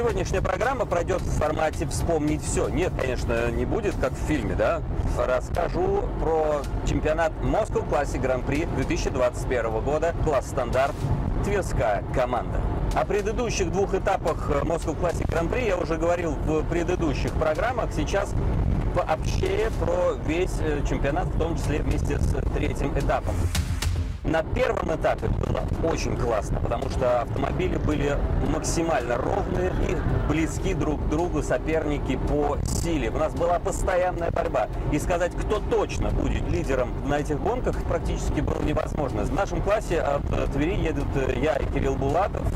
Сегодняшняя программа пройдет в формате «Вспомнить все». Нет, конечно, не будет, как в фильме, да? Расскажу про чемпионат Classic Grand Prix 2021 года, класс стандарт, Тверская команда. О предыдущих двух этапах Moscow Classic Grand Prix я уже говорил в предыдущих программах. Сейчас пообщее про весь э, чемпионат, в том числе вместе с третьим этапом. На первом этапе было очень классно, потому что автомобили были максимально ровные и близки друг к другу соперники по силе. У нас была постоянная борьба. И сказать, кто точно будет лидером на этих гонках, практически было невозможно. В нашем классе от Твери едут я и Кирилл Булатов,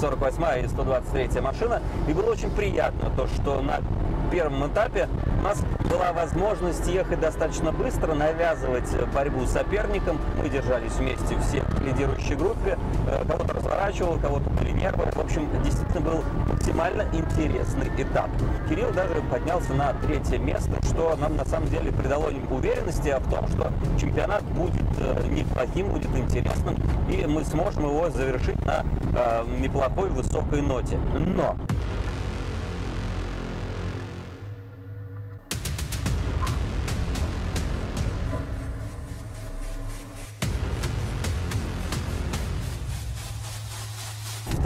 48 и 123 машина. И было очень приятно то, что на первом этапе у нас была возможность ехать достаточно быстро, навязывать борьбу с соперником. Мы держались вместе все в лидирующей группе. Э, кого-то разворачивал, кого-то были нервы. В общем, действительно был максимально интересный этап. Кирилл даже поднялся на третье место, что нам на самом деле придало уверенности в том, что чемпионат будет э, неплохим, будет интересным, и мы сможем его завершить на э, неплохой высокой ноте. Но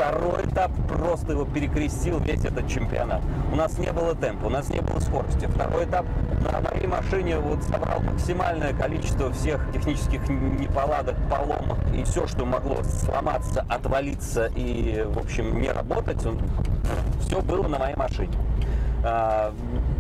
второй этап просто его перекрестил весь этот чемпионат. У нас не было темпа, у нас не было скорости. Второй этап на моей машине вот собрал максимальное количество всех технических неполадок, поломок и все, что могло сломаться, отвалиться и, в общем, не работать, он, все было на моей машине.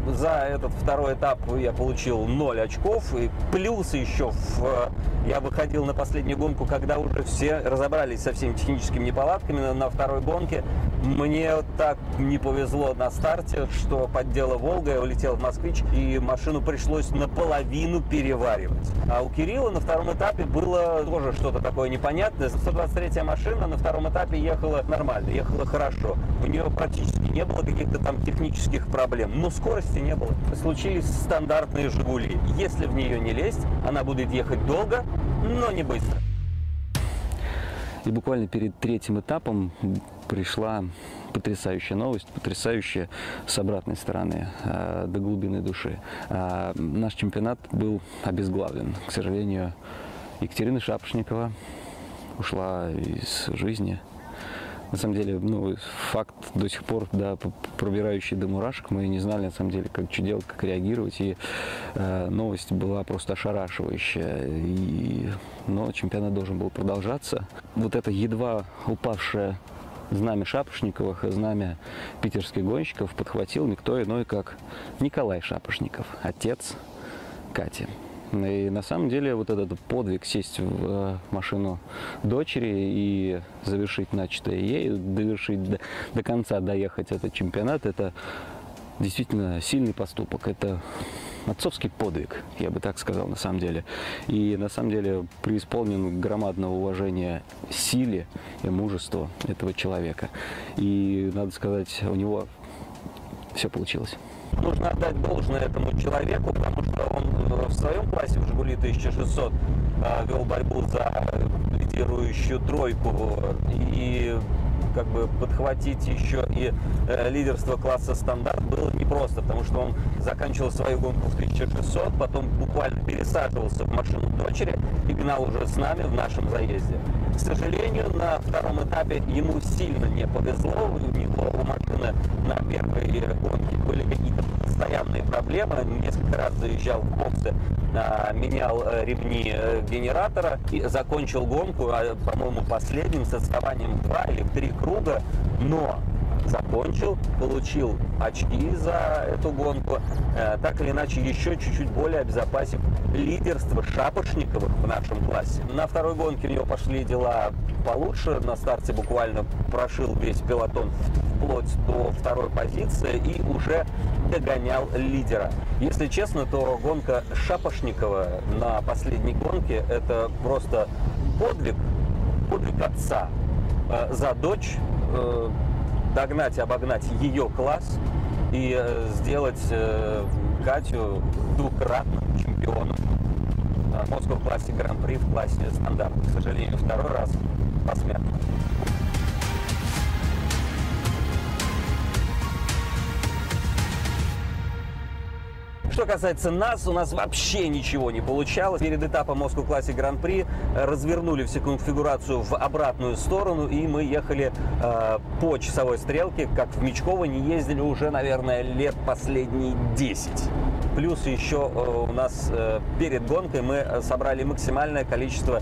За этот второй этап я получил 0 очков. И плюс еще в, я выходил на последнюю гонку, когда уже все разобрались со всеми техническими неполадками. На, на второй гонке мне так не повезло на старте, что поддела Волга, я улетел в Москвич, и машину пришлось наполовину переваривать. А у Кирилла на втором этапе было тоже что-то такое непонятное. 123-я машина на втором этапе ехала нормально, ехала хорошо. У нее практически не было каких-то там технических проблем, но скорости не было. Случились стандартные «Жигули». Если в нее не лезть, она будет ехать долго, но не быстро. И буквально перед третьим этапом пришла потрясающая новость, потрясающая с обратной стороны, э, до глубины души. Э, наш чемпионат был обезглавлен. К сожалению, Екатерина Шапошникова ушла из жизни на самом деле, ну, факт до сих пор, да, пробирающий до мурашек, мы не знали, на самом деле, как что делать, как реагировать, и э, новость была просто ошарашивающая, и, но чемпионат должен был продолжаться. Вот это едва упавшее знамя Шапошниковых знамя питерских гонщиков подхватил никто иной, как Николай Шапошников, отец Кати. И на самом деле вот этот подвиг сесть в э, машину дочери и завершить начатое ей, довершить до, до конца, доехать этот чемпионат, это действительно сильный поступок. Это отцовский подвиг, я бы так сказал на самом деле. И на самом деле преисполнен громадного уважения силе и мужеству этого человека. И надо сказать, у него все получилось. Нужно отдать должное этому человеку, потому что он э, в своем классе в «Жигули 1600» э, вел борьбу за лидирующую тройку и как бы подхватить еще и э, лидерство класса стандарт было непросто, потому что он заканчивал свою гонку в 1600, потом буквально пересаживался в машину дочери и гнал уже с нами в нашем заезде. К сожалению, на втором этапе ему сильно не повезло, у него у машины на первой гонке были какие-то постоянные проблемы, несколько раз заезжал в боксы, а, менял э, ремни э, генератора и закончил гонку, а, по-моему, последним с отставанием 2 или 3 круга, но закончил, получил очки за эту гонку, э, так или иначе еще чуть-чуть более обезопасив лидерство Шапошниковых в нашем классе. На второй гонке у него пошли дела получше, на старте буквально прошил весь пилотон вплоть до второй позиции и уже догонял лидера. Если честно, то гонка Шапошникова на последней гонке это просто подвиг, подвиг отца э, за дочь, э, догнать и обогнать ее класс и э, сделать э, Катю двукратным чемпионом Москва классе Гран-при в классе стандарт. К сожалению, второй раз посмертно. Что касается нас, у нас вообще ничего не получалось. Перед этапом Moscow Classic Гран-при э, развернули всю конфигурацию в обратную сторону, и мы ехали э, по часовой стрелке, как в Мечково не ездили уже, наверное, лет последние 10. Плюс еще э, у нас э, перед гонкой мы собрали максимальное количество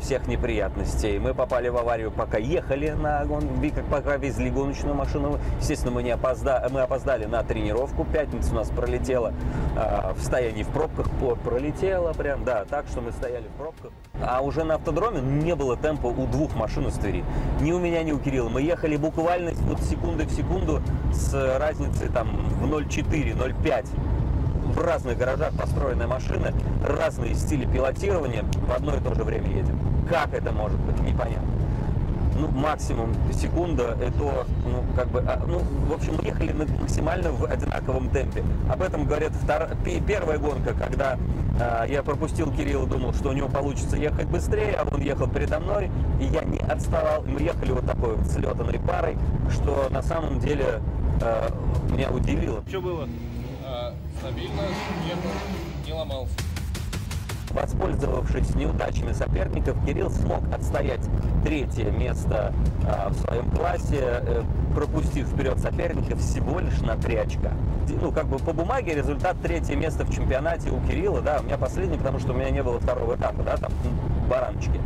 всех неприятностей. Мы попали в аварию, пока ехали на гон... пока везли гоночную машину. Естественно, мы не опоздали, мы опоздали на тренировку. Пятница у нас пролетела в стоянии в пробках, пролетела прям, да, так что мы стояли в пробках. А уже на автодроме не было темпа у двух машин из Твери. Ни у меня, ни у Кирилла. Мы ехали буквально вот секунды в секунду с разницей там в 0,4, 0,5 в разных гаражах построены машины, разные стили пилотирования, в одно и то же время едем. Как это может быть, непонятно. Ну, максимум секунда, это, ну, как бы, а, ну, в общем, ехали максимально в одинаковом темпе. Об этом говорит втор... первая гонка, когда э, я пропустил Кирилла, думал, что у него получится ехать быстрее, а он ехал передо мной, и я не отставал. Мы ехали вот такой вот слетанной парой, что на самом деле э, меня удивило. Что было? стабильно, не, не ломался. Воспользовавшись неудачами соперников, Кирилл смог отстоять третье место э, в своем классе, э, пропустив вперед соперника всего лишь на три очка. Ну, как бы по бумаге результат третье место в чемпионате у Кирилла, да, у меня последний, потому что у меня не было второго этапа, да, там бараночки.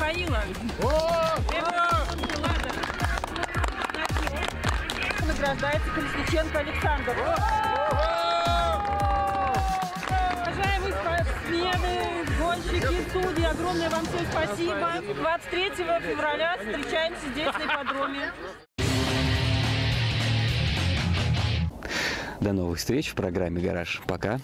Михаила. Награждается Колесниченко Александр. Уважаемые спортсмены, гонщики, судьи, огромное вам всем спасибо. 23 февраля встречаемся здесь на ипподроме. До новых встреч в программе «Гараж». Пока.